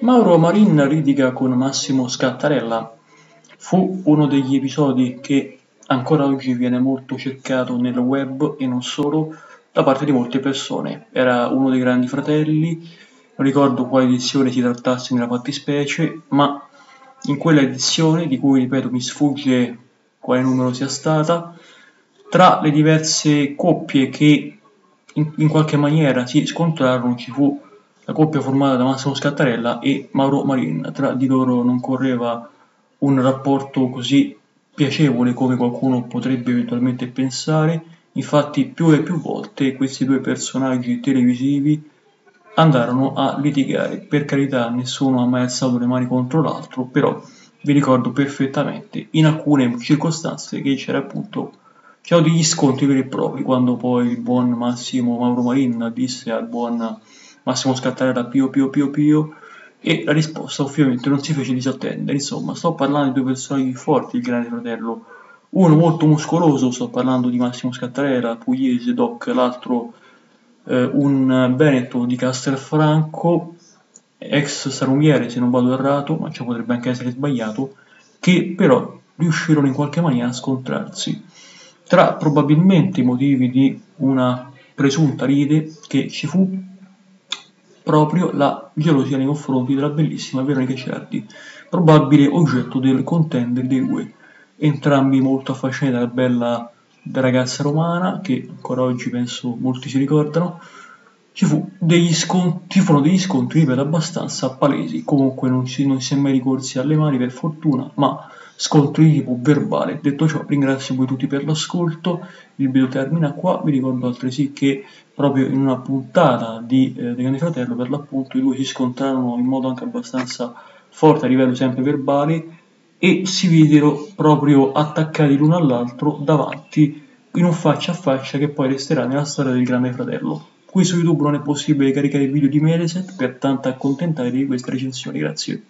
Mauro Marin litiga con Massimo Scattarella fu uno degli episodi che ancora oggi viene molto cercato nel web e non solo da parte di molte persone. Era uno dei grandi fratelli, non ricordo quale edizione si trattasse nella fattispecie, ma in quella edizione, di cui ripeto mi sfugge quale numero sia stata, tra le diverse coppie che in, in qualche maniera si scontrarono ci fu la coppia formata da Massimo Scattarella e Mauro Marin. Tra di loro non correva un rapporto così piacevole come qualcuno potrebbe eventualmente pensare, infatti più e più volte questi due personaggi televisivi andarono a litigare. Per carità, nessuno ha mai alzato le mani contro l'altro, però vi ricordo perfettamente in alcune circostanze che c'era appunto c'erano degli scontri veri e propri quando poi il buon Massimo Mauro Marin disse al buon Massimo Scattarella Pio Pio Pio Pio e la risposta ovviamente non si fece disattendere. Insomma, sto parlando di due personaggi forti, il grande fratello. Uno molto muscoloso, sto parlando di Massimo Scattarella, pugliese, doc, l'altro eh, un veneto di Castelfranco, ex salumiere se non vado errato, ma ciò potrebbe anche essere sbagliato, che però riuscirono in qualche maniera a scontrarsi. Tra probabilmente i motivi di una presunta ride che ci fu proprio la gelosia nei confronti della bellissima Veronica Certi, probabile oggetto del contender dei due. Entrambi molto affascinati dalla bella ragazza romana, che ancora oggi penso molti si ricordano, ci, fu degli scontri, ci furono degli scontri, ripeto, abbastanza palesi. Comunque non si, non si è mai ricorsi alle mani per fortuna, ma scontri di tipo verbale. Detto ciò, ringrazio voi tutti per l'ascolto. Il video termina qua. Vi ricordo altresì che proprio in una puntata di eh, De Grande Fratello, per l'appunto, i due si scontrarono in modo anche abbastanza forte a livello sempre verbale e si videro proprio attaccati l'uno all'altro davanti in un faccia a faccia che poi resterà nella storia del Grande Fratello. Qui su YouTube non è possibile caricare video di Mediaset, pertanto accontentatevi di queste recensioni, grazie.